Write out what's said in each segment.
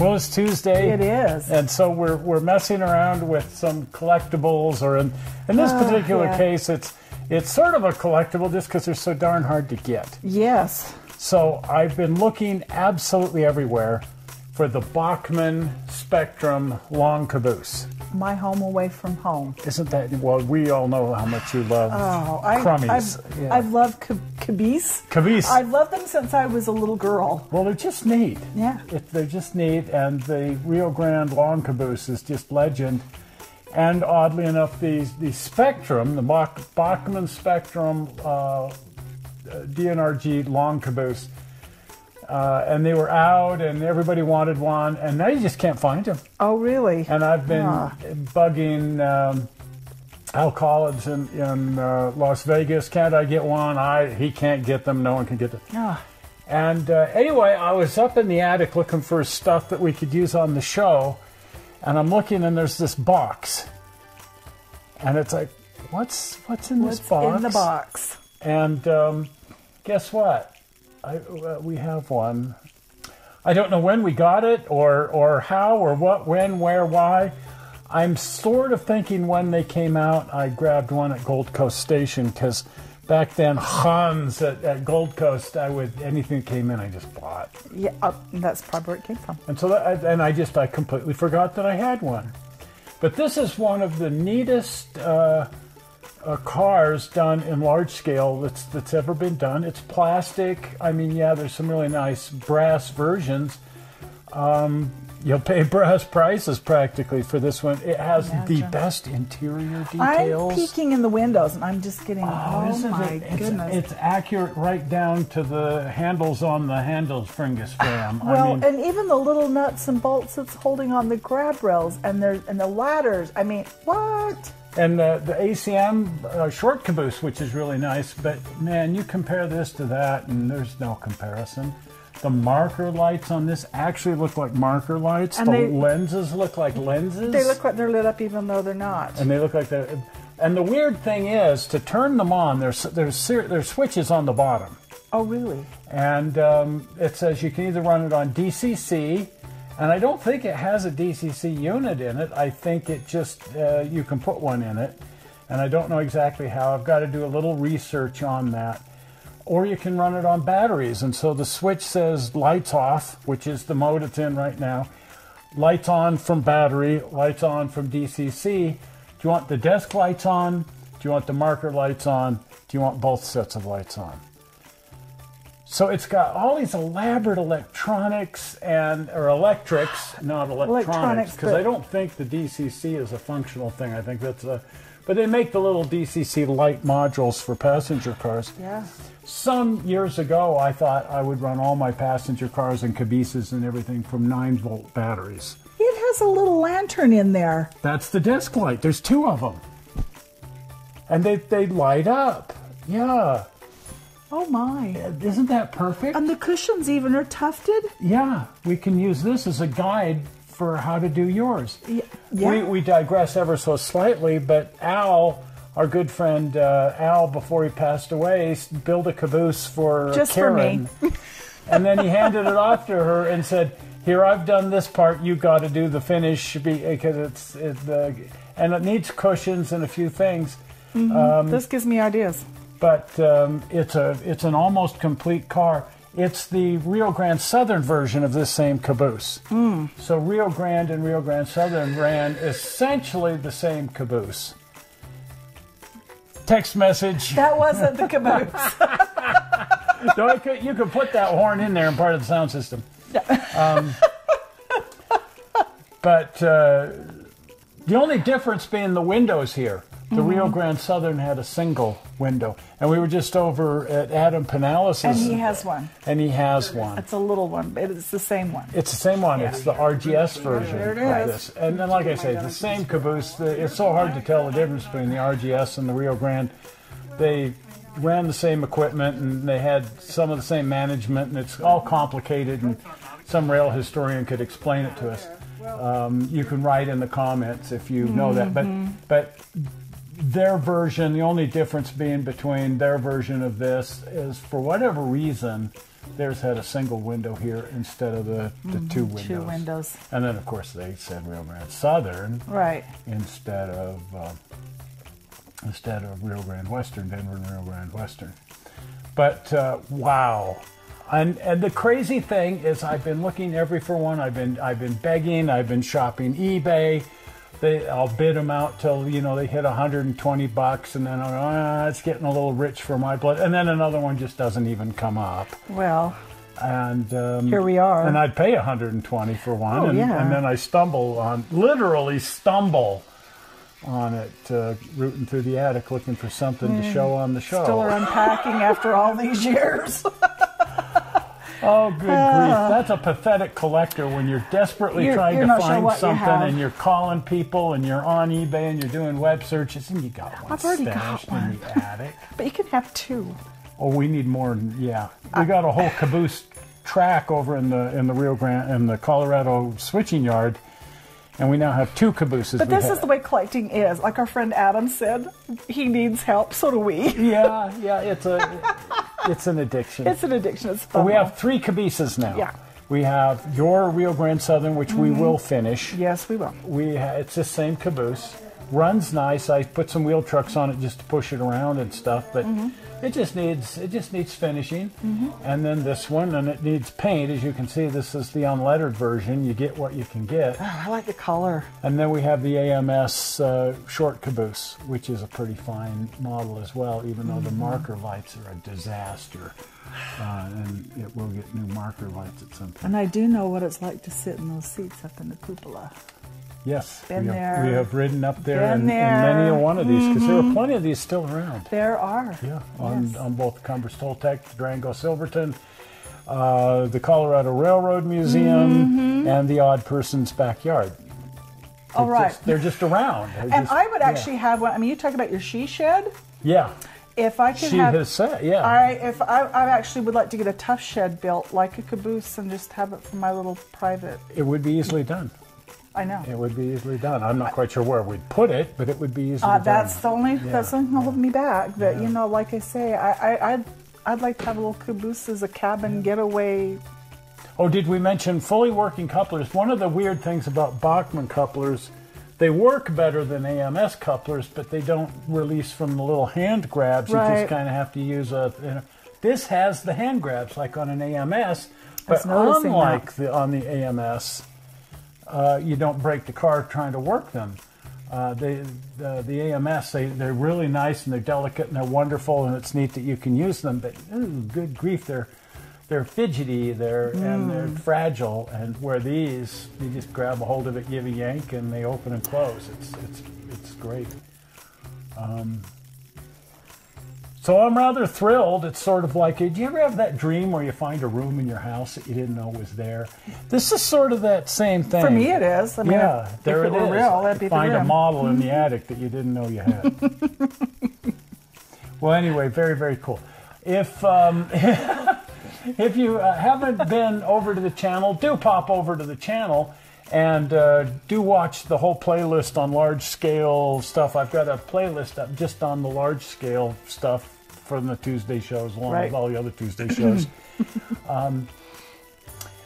Well, it's Tuesday. It is. And so we're, we're messing around with some collectibles, or in, in this Oh, particular yeah. case, it's it's sort of a collectible just because they're so darn hard to get. Yes. So I've been looking absolutely everywhere for the Bachmann Spectrum long caboose. My home away from home. Isn't that well? We all know how much you love Oh, I, crummies. I've, Yeah. I've loved ca- caboose. Caboose. I've loved them since I was a little girl. Well, they're just neat. Yeah. It, they're just neat, and the Rio Grande long caboose is just legend. And oddly enough, the the Spectrum, the Bach, Bachmann Spectrum uh, DNRG long caboose, uh, and they were out, and everybody wanted one, and now you just can't find them. Oh, really? And I've been Ah. bugging um, Al Collins in, in uh, Las Vegas. Can't I get one? I he can't get them. No one can get them. Ah, And uh, anyway, I was up in the attic looking for stuff that we could use on the show, and I'm looking, and there's this box, and it's like, what's what's in what's this box? in the box? And um, guess what? I, uh, we have one. I don't know when we got it, or or how, or what, when, where, why. I'm sort of thinking when they came out, I grabbed one at Gold Coast Station because back then Hans at, at Gold Coast, I would anything that came in, I just bought. Yeah, uh, that's probably where it came from. And so that, and I just I completely forgot that I had one. But this is one of the neatest uh, uh, cars done in large scale that's that's ever been done. It's plastic. I mean, yeah, there's some really nice brass versions. Um, you'll pay brass prices practically for this one. It has the best interior details. I'm peeking in the windows and I'm just getting, oh, isn't my it? It's, goodness. It's accurate right down to the handles on the handles Fringus Fam. well, I mean, and even the little nuts and bolts that's holding on the grab rails and there and the ladders. I mean, what? And the, the ACM uh, short caboose, which is really nice, but man, you compare this to that, and there's no comparison. The marker lights on this actually look like marker lights. And the they- lenses look like lenses. They look like they're lit up even though they're not. and they look like they're. And the weird thing is, to turn them on, there's there's there's switches on the bottom, Oh, really? and um, it says you can either run it on DCC, and I don't think it has a DCC unit in it. I think it just uh, you can put one in it, and I don't know exactly how. I've got to do a little research on that. Or you can run it on batteries, and so the switch says lights off, which is the mode it's in right now. Lights on from battery, lights on from DCC. Do you want the desk lights on? Do you want the marker lights on? Do you want both sets of lights on? So it's got all these elaborate electronics and or electrics, not electronics, because I don't think the DCC is a functional thing. I think that's a, but they make the little DCC light modules for passenger cars. Yeah. Some years ago, I thought I would run all my passenger cars and cabooses and everything from nine volt batteries. It has a little lantern in there. That's the desk light. There's two of them, and they they light up. Yeah, Oh my. Uh, isn't that perfect? And the cushions even are tufted. Yeah, we can use this as a guide for how to do yours. Yeah. We, we digress ever so slightly, but Al, our good friend uh, Al, before he passed away, built a caboose for uh, Just for me. and then he handed it off to her and said, "Here, I've done this part. You got to do the finish because it's it, the and it needs cushions and a few things." this gives me ideas. but um, it's a it's an almost complete car. It's the Rio Grande Southern version of this same caboose. So Rio Grande and Rio Grande Southern ran essentially the same caboose. Text message. That wasn't the caboose. So I could, you could put that horn in there and part of the sound system. Um, but uh, the only difference being the windows here. The Rio Grande Southern had a single window, and we were just over at Adam Pinales'. and he has one. and he has one. It's a little one, but it's the same one. It's the same one. It's the RGS version There it of is. this. And then, like I say, the same caboose. It's so hard to tell the difference between the RGS and the Rio Grande. They ran the same equipment and they had some of the same management, and it's all complicated. And some rail historian could explain it to us. Um, you can write in the comments if you know that. But but their version, the only difference being between their version of this is for whatever reason, theirs had a single window here instead of the, the two windows. Two windows. And then, of course, they said Rio Grande Southern Right. instead of uh, instead of Rio Grande Western, Denver and Rio Grande Western. But uh, wow, and and the crazy thing is, I've been looking every for one. I've been I've been begging. I've been shopping eBay. They, I'll bid them out till you know they hit 120 bucks, and then ah, it's getting a little rich for my blood. And then another one just doesn't even come up Well, and um, Here we are. And I'd pay 120 for one, Oh, and, yeah. and then I stumble on, literally stumble on it, uh, rooting through the attic looking for something to show on the show. still are unpacking after all these years. Oh, good grief! That's a pathetic collector when you're desperately Uh. You're- trying you're to not sure find you something, and you're calling people, and you're on eBay, and you're doing web searches, and you got one I've already got stashed in one. the attic. but you can have two. Oh, we need more. Yeah, we got a whole caboose track over in the in the Rio Grande in the Colorado switching yard, and we now have two cabooses. But this had- is the way collecting is. Like our friend Adam said, he needs help. So do we. Yeah, yeah, it's a it's an addiction. It's an addiction. It's But fun. we have three cabooses now. Yeah. We have your Rio Grande Southern, which we mm-hmm. will finish. Yes, we will. We ha- it's the same caboose. Runs nice. I put some wheel trucks on it just to push it around and stuff, but it just needs it just needs finishing. And then this one, and it needs paint. As you can see, this is the unlettered version. You get what you can get. Oh, I like the color. And then we have the AMS uh, short caboose, which is a pretty fine model as well, even though the marker lights are a disaster. Uh, and it will get new marker lights at some point. And I do know what it's like to sit in those seats up in the cupola. Yes, Been we, have, there. we have ridden up there and, and many a one of these because there are plenty of these still around. There are. Yeah, on, Yes. on both Cumbres Toltec, Durango Silverton, uh, the Colorado Railroad Museum, and the Odd Person's Backyard. All They're right. just- they're just around. They're And just- I would yeah. actually have one. I mean, you talk about your she shed. Yeah, If I could she have, has said, yeah. I if I, I actually would like to get a Tuff Shed built like a caboose and just have it for my little private. It would be easily done. I know. It would be easily done. I'm not quite sure where we'd put it, but it would be easily Uh, done. that's the only Yeah. that's the only holding me back. That Yeah. you know, like I say, I, I I'd I'd like to have a little caboose as a cabin getaway. Oh, did we mention fully working couplers? One of the weird things about Bachmann couplers, they work better than AMS couplers, but they don't release from the little hand grabs. You just kind of have to use a. You know, this has the hand grabs like on an AMS, but unlike the on the AMS, uh, you don't break the car trying to work them. Uh, they, the, the AMS, they, they're really nice and they're delicate and they're wonderful and it's neat that you can use them. But ooh, good grief, they're they're fidgety, they're and they're fragile. And where these, you just grab a hold of it, give a yank, and they open and close. It's it's it's great. Um, so I'm rather thrilled. It's sort of like, do you ever have that dream where you find a room in your house that you didn't know was there? This is sort of that same thing. For me, it is. I mean, yeah, if, there if it, it were is. real, that'd be Find a model in the attic that you didn't know you had. well, anyway, very very cool. If um, if you uh, haven't been over to the channel, do pop over to the channel and uh, do watch the whole playlist on large scale stuff. I've got a playlist up just on the large scale stuff from the Tuesday shows, along Right. with all the other Tuesday shows. um,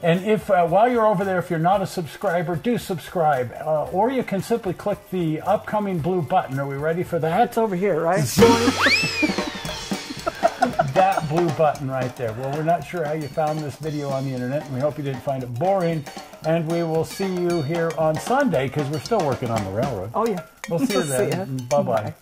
and if uh, while you're over there, if you're not a subscriber, do subscribe, uh, or you can simply click the upcoming blue button. Are we ready for that? It's over here, right? blue button right there. Well, we're not sure how you found this video on the internet, and we hope you didn't find it boring. And we will see you here on Sunday because we're still working on the railroad. Oh yeah. We'll see you then. Bye bye.